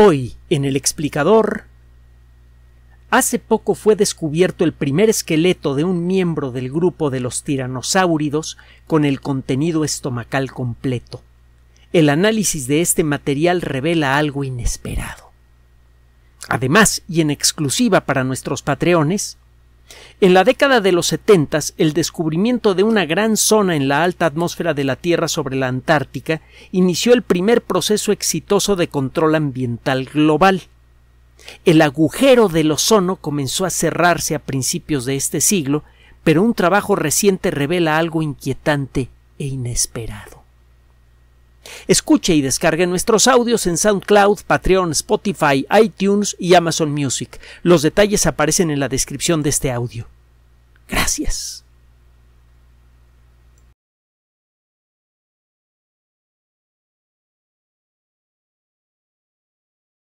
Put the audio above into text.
Hoy, en el explicador, hace poco fue descubierto el primer esqueleto de un miembro del grupo de los tiranosáuridos con el contenido estomacal completo. El análisis de este material revela algo inesperado. Además, y en exclusiva para nuestros patreones, en la década de los setentas, el descubrimiento de una gran zona en la alta atmósfera de la Tierra sobre la Antártica inició el primer proceso exitoso de control ambiental global. El agujero del ozono comenzó a cerrarse a principios de este siglo, pero un trabajo reciente revela algo inquietante e inesperado. Escuche y descargue nuestros audios en SoundCloud, Patreon, Spotify, iTunes y Amazon Music. Los detalles aparecen en la descripción de este audio. Gracias.